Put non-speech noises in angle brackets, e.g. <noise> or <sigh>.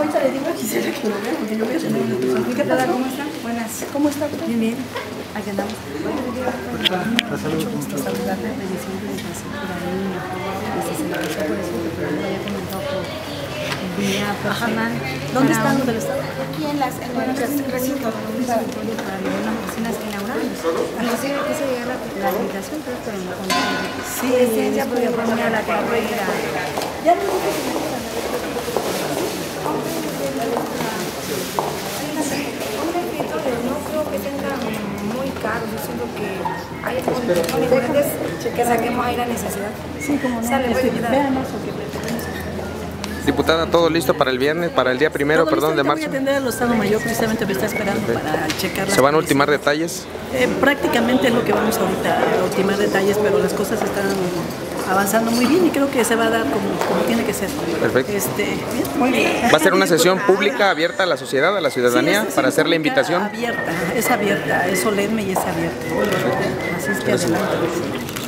ahorita le digo a Gisela que lo vea, porque yo voy a tener una persona. ¿Qué pasa? ¿Cómo está? Buenas. ¿Cómo está usted? Bien, bien. Aquí andamos. Mucho gusto saludarle. Bendición de infraestructura de por eso, lo había comentado por vía personal. ¿Dónde Para está? un- ¿Dónde está? Aquí en las en el recinto. Para oficinas que inauguramos. Inclusive quise llegar la, la invitación, pero, no conté. Sí, Presencia, sí, porque sí, fue a la carrera. Ya no que Un no creo que tenga muy caro, yo siento que hay condiciones grandes que saquemos ahí la necesidad. Sí, como no. Sale. Diputada, todo listo para el viernes, para el día primero, Todo listo, perdón, de ahorita Voy a marzo. atender al Estado Mayor, precisamente me está esperando para checar las ¿Se van a ultimar detalles? Eh, prácticamente es lo que vamos ahorita a ultimar detalles, pero las cosas están avanzando muy bien y creo que se va a dar como, como tiene que ser. Perfecto. Este, bien, muy bien. ¿Va a ser una <laughs> sesión pública abierta a la sociedad, a la ciudadanía, Sí, para hacer la invitación? Abierta, es abierta, es solemne y es abierta. Así es que adelante.